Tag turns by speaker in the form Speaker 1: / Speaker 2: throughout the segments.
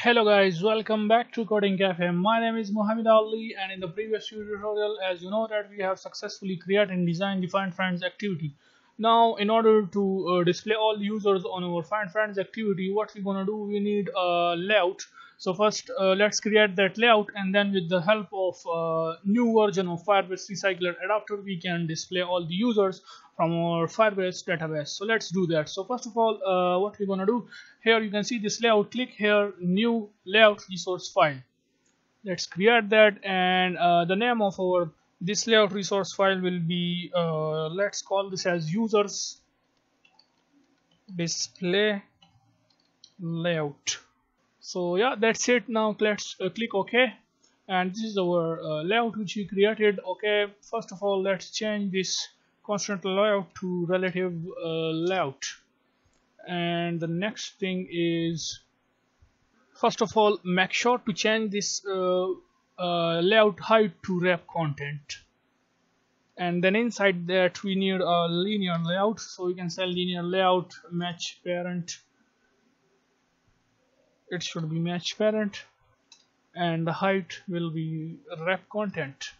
Speaker 1: Hello guys, welcome back to Coding Cafe. My name is Mohammed Ali and in the previous tutorial as you know that we have successfully created and designed the find friends activity. Now in order to uh, display all users on our find friends activity what we're gonna do we need a layout. So first uh, let's create that layout and then with the help of uh, new version of Firebase Recycler adapter we can display all the users from our Firebase database. So let's do that. So first of all uh, what we're gonna do here you can see this layout click here new layout resource file let's create that and uh, the name of our this layout resource file will be uh, let's call this as users display layout so yeah that's it. Now let's uh, click ok. And this is our uh, layout which we created. Okay first of all let's change this constraint layout to relative uh, layout. And the next thing is first of all make sure to change this uh, uh, layout height to wrap content. And then inside that we need a linear layout. So we can say linear layout match parent it should be match parent and the height will be wrap content.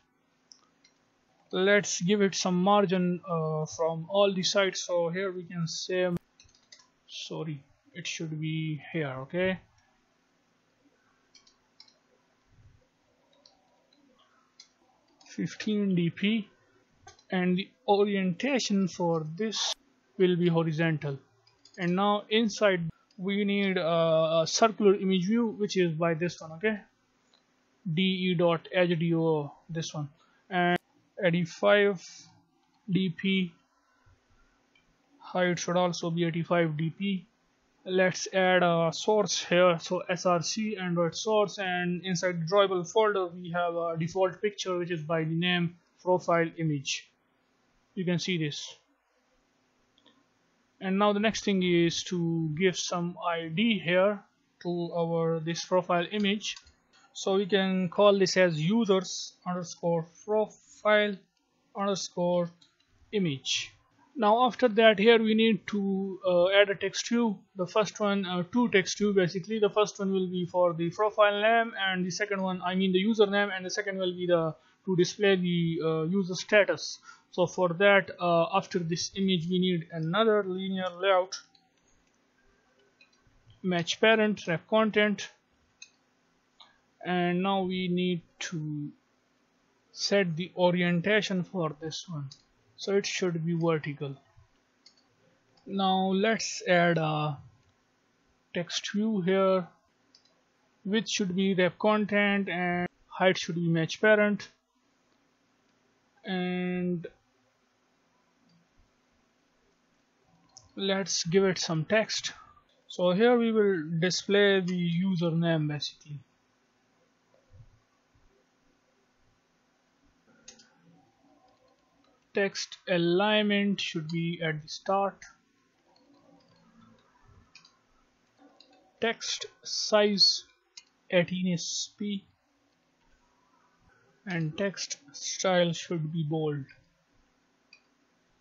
Speaker 1: Let's give it some margin uh, from all the sides. So here we can say sorry it should be here okay? Fifteen dp and the orientation for this will be horizontal. And now inside we need a, a circular image view which is by this one okay? De.hdo this one. And 85 dp height should also be 85 dp let's add a source here so src android source and inside drawable folder we have a default picture which is by the name profile image. You can see this and now the next thing is to give some id here to our this profile image. So we can call this as users underscore profile underscore image. Now after that here we need to uh, add a text view. The first one uh, two text view basically. The first one will be for the profile name and the second one I mean the username and the second will be the to display the uh, user status so for that uh, after this image we need another linear layout. Match parent wrap content. And now we need to set the orientation for this one. So it should be vertical. Now let's add a text view here which should be wrap content and height should be match parent. And let's give it some text. So here we will display the username basically. Text alignment should be at the start. Text size 18 sp and text style should be bold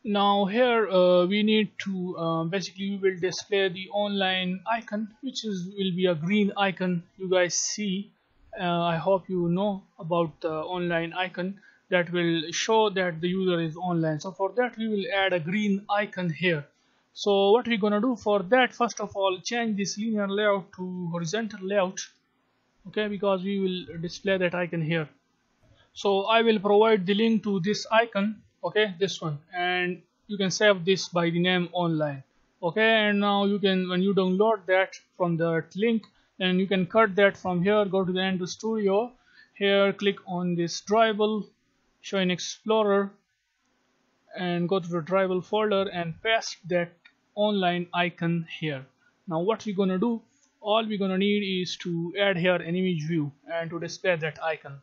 Speaker 1: now here uh, we need to uh, basically we will display the online icon which is will be a green icon you guys see. Uh, I hope you know about the online icon that will show that the user is online. So for that we will add a green icon here. So what we're gonna do for that? First of all change this linear layout to horizontal layout okay? Because we will display that icon here. So I will provide the link to this icon okay this one. And you can save this by the name online. Okay and now you can when you download that from that link and you can cut that from here go to the Android Studio. Here click on this drawable show in explorer and go to the drawable folder and paste that online icon here. Now what we're gonna do all we're gonna need is to add here an image view and to display that icon.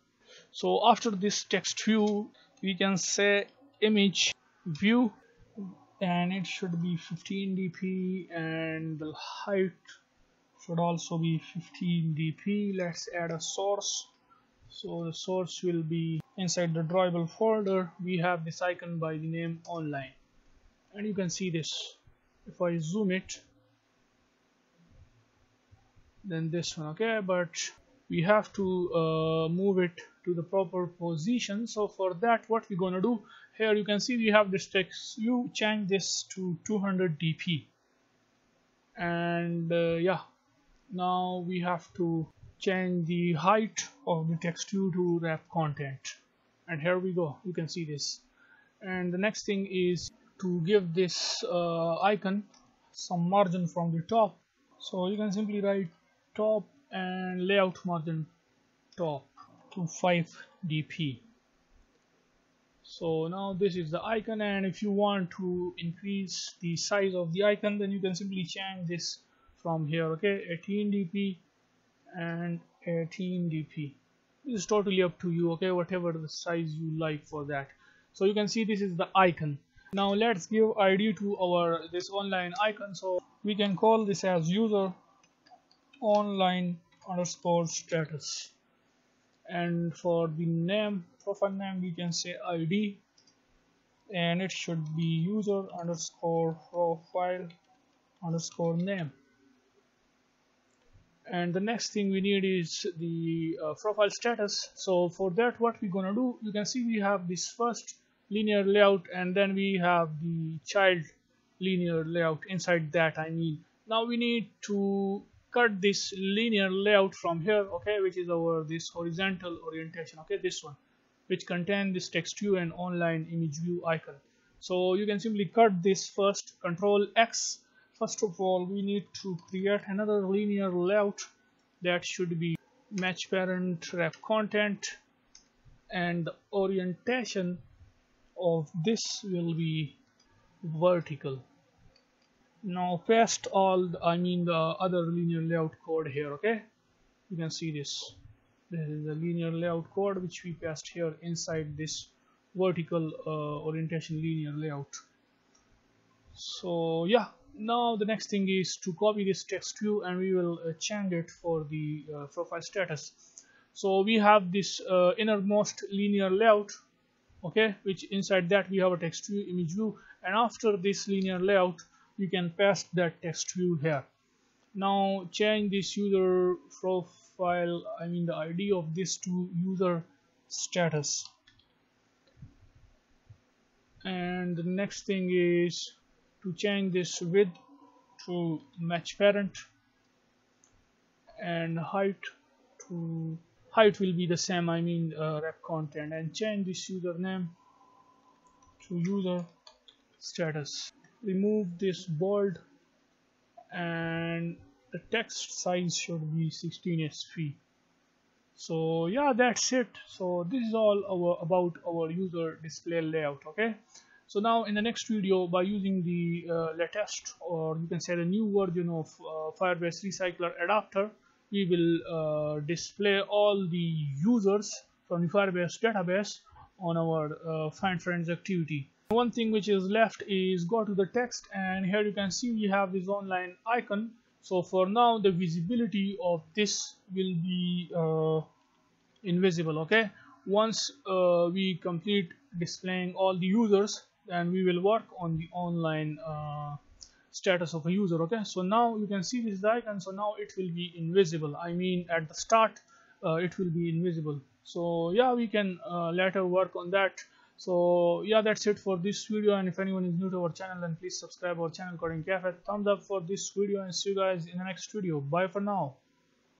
Speaker 1: So after this text view we can say image view and it should be 15 dp and the height should also be 15 dp let's add a source. So the source will be inside the drawable folder. We have this icon by the name online. And you can see this. If I zoom it then this one okay? But we have to uh, move it to the proper position. So for that what we're gonna do here you can see we have this text. You change this to 200 dp and uh, yeah now we have to change the height of the text to wrap content. And here we go. You can see this. And the next thing is to give this uh, icon some margin from the top. So you can simply write top and layout margin top to 5 dp so now this is the icon and if you want to increase the size of the icon then you can simply change this from here okay? 18 dp and 18 dp this is totally up to you okay? Whatever the size you like for that. So you can see this is the icon. Now let's give id to our this online icon. So we can call this as user online underscore status. And for the name profile name we can say id and it should be user underscore profile underscore name. And the next thing we need is the uh, profile status. So for that what we're gonna do you can see we have this first linear layout and then we have the child linear layout inside that I mean. Now we need to cut this linear layout from here okay which is our this horizontal orientation okay this one which contain this text view and online image view icon. So you can simply cut this first control X. First of all we need to create another linear layout that should be match parent wrap content. And the orientation of this will be vertical now paste all the, I mean the other linear layout code here okay? You can see this. This is the linear layout code which we passed here inside this vertical uh, orientation linear layout. So yeah. Now the next thing is to copy this text view and we will uh, change it for the uh, profile status. So we have this uh, innermost linear layout okay? Which inside that we have a text view image view. And after this linear layout we can paste that text view here. Now change this user profile I mean the ID of this to user status. And the next thing is to change this width to match parent and height to height will be the same I mean uh, wrap content. And change this username to user status remove this bold and the text size should be 16 sp so yeah that's it. So this is all our about our user display layout okay? So now in the next video by using the uh, latest or you can say the new version of uh, firebase recycler adapter we will uh, display all the users from the firebase database on our uh, find friends activity one thing which is left is go to the text and here you can see we have this online icon. So for now the visibility of this will be uh, invisible okay? Once uh, we complete displaying all the users then we will work on the online uh, status of a user okay? So now you can see this icon so now it will be invisible. I mean at the start uh, it will be invisible. So yeah we can uh, later work on that so yeah that's it for this video. And if anyone is new to our channel then please subscribe our channel coding cafe. Thumbs up for this video and see you guys in the next video. Bye for now